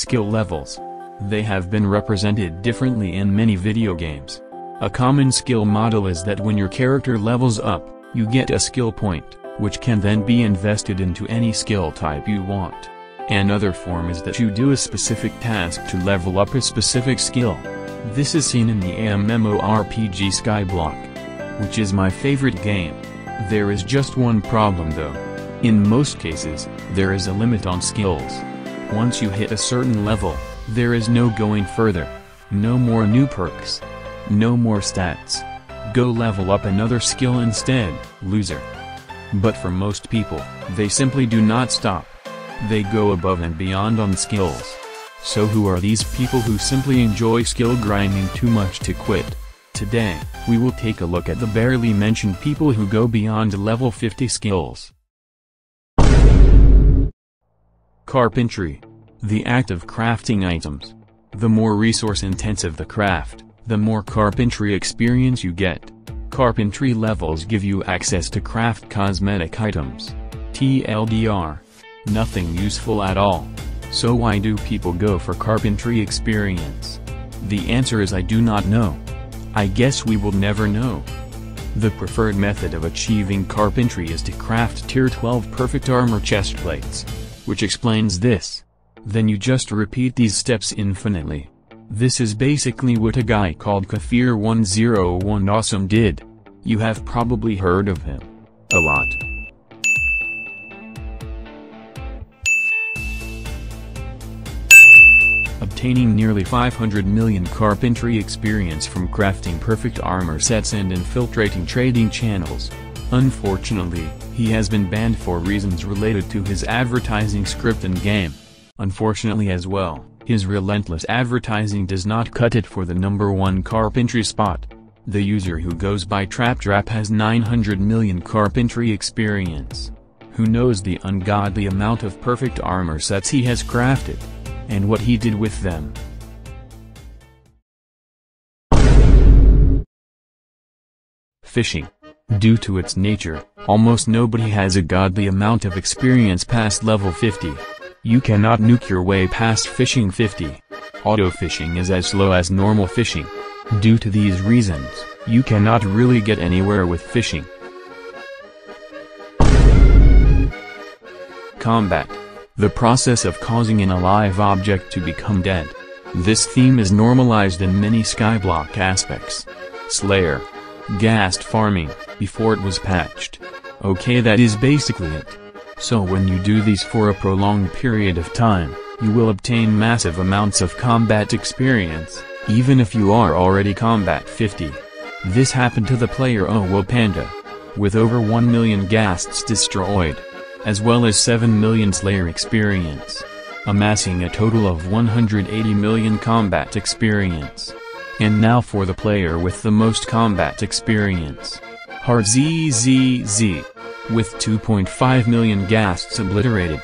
skill levels. They have been represented differently in many video games. A common skill model is that when your character levels up, you get a skill point, which can then be invested into any skill type you want. Another form is that you do a specific task to level up a specific skill. This is seen in the MMORPG Skyblock, which is my favorite game. There is just one problem though. In most cases, there is a limit on skills. Once you hit a certain level, there is no going further. No more new perks. No more stats. Go level up another skill instead, loser. But for most people, they simply do not stop. They go above and beyond on skills. So who are these people who simply enjoy skill grinding too much to quit? Today, we will take a look at the barely mentioned people who go beyond level 50 skills. Carpentry. The act of crafting items. The more resource-intensive the craft, the more carpentry experience you get. Carpentry levels give you access to craft cosmetic items. TLDR. Nothing useful at all. So why do people go for carpentry experience? The answer is I do not know. I guess we will never know. The preferred method of achieving carpentry is to craft tier 12 perfect armor chestplates. Which explains this. Then you just repeat these steps infinitely. This is basically what a guy called Kafir101 Awesome did. You have probably heard of him. A lot. Obtaining nearly 500 million carpentry experience from crafting perfect armor sets and infiltrating trading channels. Unfortunately, he has been banned for reasons related to his advertising script and game. Unfortunately as well, his relentless advertising does not cut it for the number one carpentry spot. The user who goes by Traptrap has 900 million carpentry experience. Who knows the ungodly amount of perfect armor sets he has crafted? And what he did with them. Fishing. Due to its nature, almost nobody has a godly amount of experience past level 50. You cannot nuke your way past fishing 50. Auto fishing is as slow as normal fishing. Due to these reasons, you cannot really get anywhere with fishing. Combat. The process of causing an alive object to become dead. This theme is normalized in many Skyblock aspects. Slayer. Ghast farming, before it was patched. Okay that is basically it. So when you do these for a prolonged period of time, you will obtain massive amounts of combat experience, even if you are already combat 50. This happened to the player Owo Panda. With over 1 million ghasts destroyed, as well as 7 million Slayer experience, amassing a total of 180 million combat experience. And now for the player with the most combat experience. Hard ZZZ. With 2.5 million ghasts obliterated.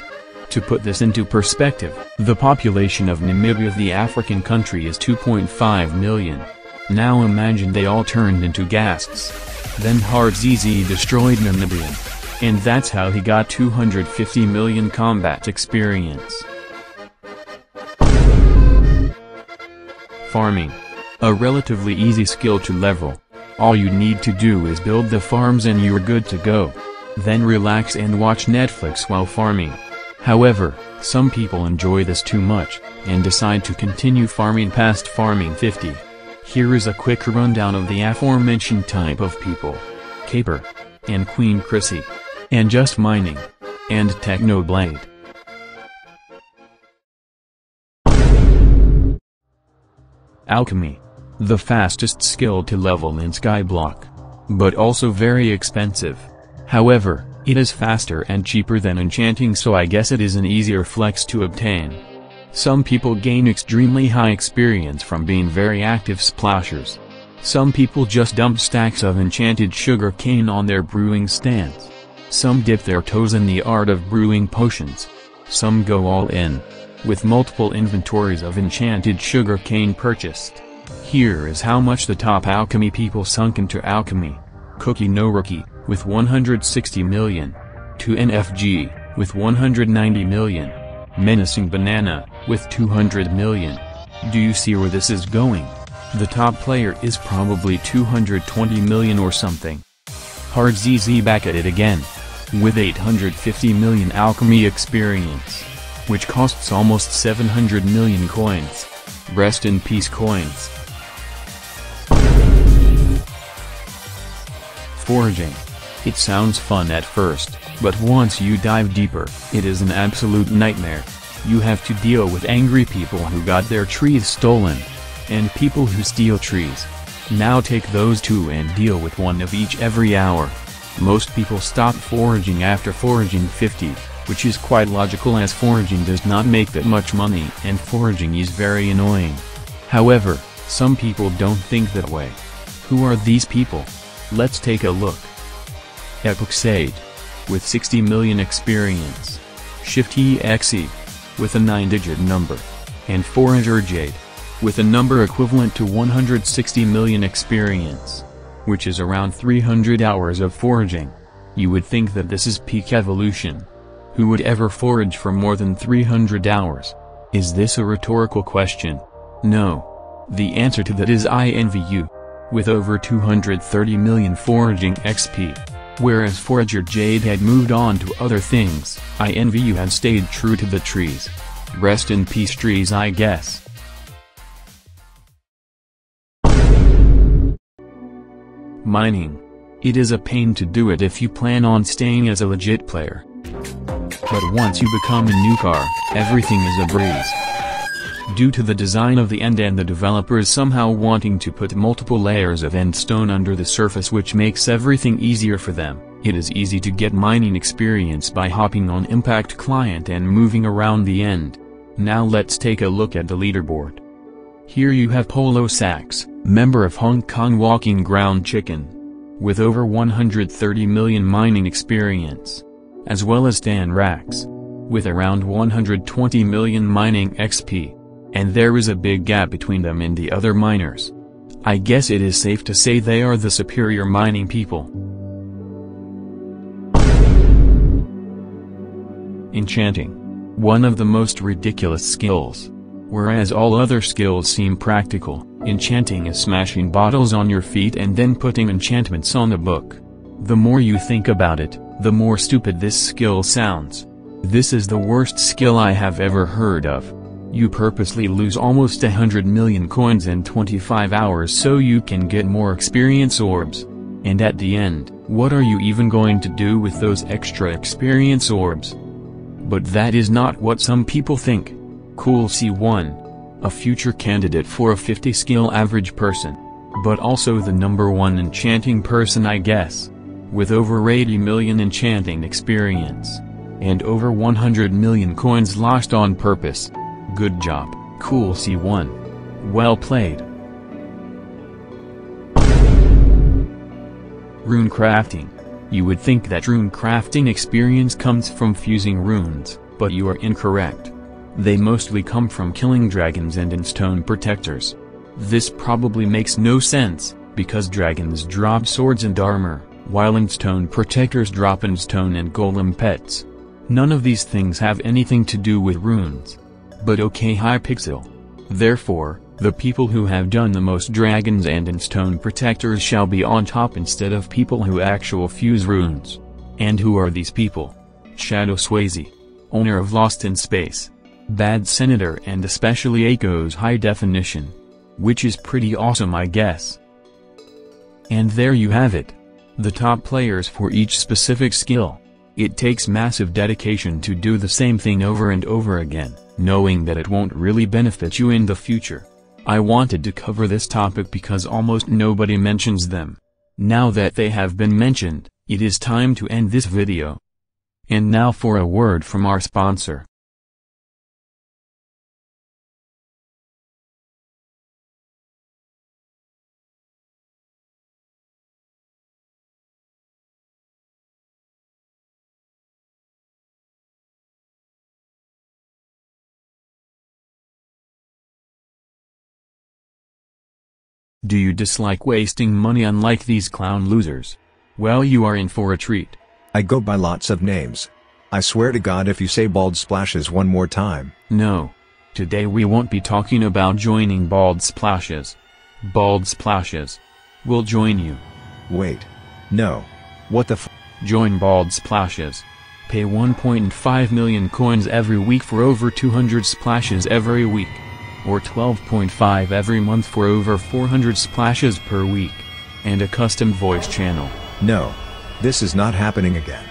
To put this into perspective, the population of Namibia the African country is 2.5 million. Now imagine they all turned into ghasts. Then Hard ZZ destroyed Namibia. And that's how he got 250 million combat experience. Farming. A relatively easy skill to level. All you need to do is build the farms and you're good to go. Then relax and watch Netflix while farming. However, some people enjoy this too much, and decide to continue farming past farming 50. Here is a quick rundown of the aforementioned type of people. Caper. And Queen Chrissy. And Just Mining. And Technoblade. Alchemy. The fastest skill to level in Skyblock. But also very expensive. However, it is faster and cheaper than enchanting so I guess it is an easier flex to obtain. Some people gain extremely high experience from being very active splashers. Some people just dump stacks of enchanted sugar cane on their brewing stands. Some dip their toes in the art of brewing potions. Some go all in. With multiple inventories of enchanted sugar cane purchased. Here is how much the top alchemy people sunk into alchemy. Cookie no rookie, with 160 million. 2NFG, with 190 million. Menacing Banana, with 200 million. Do you see where this is going? The top player is probably 220 million or something. Hard ZZ back at it again. With 850 million alchemy experience. Which costs almost 700 million coins. Rest in peace coins. Foraging. It sounds fun at first, but once you dive deeper, it is an absolute nightmare. You have to deal with angry people who got their trees stolen. And people who steal trees. Now take those two and deal with one of each every hour. Most people stop foraging after foraging 50, which is quite logical as foraging does not make that much money and foraging is very annoying. However, some people don't think that way. Who are these people? Let's take a look. Epic Sage. With 60 million experience. Shifty EXE. With a 9-digit number. And Forager Jade. With a number equivalent to 160 million experience. Which is around 300 hours of foraging. You would think that this is peak evolution. Who would ever forage for more than 300 hours? Is this a rhetorical question? No. The answer to that is I envy you. With over 230 million foraging XP. Whereas Forager Jade had moved on to other things, I envy you had stayed true to the trees. Rest in peace trees I guess. Mining. It is a pain to do it if you plan on staying as a legit player. But once you become a nuker, everything is a breeze. Due to the design of the end and the developers somehow wanting to put multiple layers of end stone under the surface which makes everything easier for them, it is easy to get mining experience by hopping on Impact Client and moving around the end. Now let's take a look at the leaderboard. Here you have Polo Sachs, member of Hong Kong Walking Ground Chicken. With over 130 million mining experience. As well as Dan Rax. With around 120 million mining XP. And there is a big gap between them and the other miners. I guess it is safe to say they are the superior mining people. Enchanting. One of the most ridiculous skills. Whereas all other skills seem practical, enchanting is smashing bottles on your feet and then putting enchantments on a book. The more you think about it, the more stupid this skill sounds. This is the worst skill I have ever heard of. You purposely lose almost a hundred million coins in 25 hours so you can get more experience orbs. And at the end, what are you even going to do with those extra experience orbs? But that is not what some people think. Cool C1. A future candidate for a 50 skill average person. But also the number one enchanting person I guess. With over 80 million enchanting experience. And over 100 million coins lost on purpose. Good job, Cool C1. Well played. Rune crafting. You would think that rune crafting experience comes from fusing runes, but you are incorrect. They mostly come from killing dragons and end stone protectors. This probably makes no sense, because dragons drop swords and armor, while end stone protectors drop end stone and golem pets. None of these things have anything to do with runes. But okay Hypixel. Therefore, the people who have done the most dragons and end stone protectors shall be on top instead of people who actual fuse runes. And who are these people? Shadow Swayze. Owner of Lost in Space bad senator and especially Aiko's high definition. Which is pretty awesome I guess. And there you have it. The top players for each specific skill. It takes massive dedication to do the same thing over and over again, knowing that it won't really benefit you in the future. I wanted to cover this topic because almost nobody mentions them. Now that they have been mentioned, it is time to end this video. And now for a word from our sponsor. Do you dislike wasting money unlike these clown losers? Well you are in for a treat. I go by lots of names. I swear to God if you say bald splashes one more time. No. Today we won't be talking about joining Bald Splashes. Bald Splashes. We'll join you. Wait. No. What the f- Join Bald Splashes. Pay 1.5 million coins every week for over 200 splashes every week. Or 12.5 every month for over 400 splashes per week. And a custom voice channel. No. This is not happening again.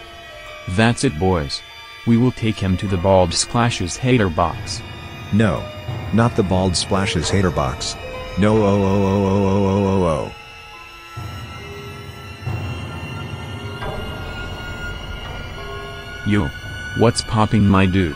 That's it boys. We will take him to the Bald Splashes hater box. No. Not the bald splashes hater box. No oh oh oh oh oh oh oh oh. oh. Yo. What's popping my dude?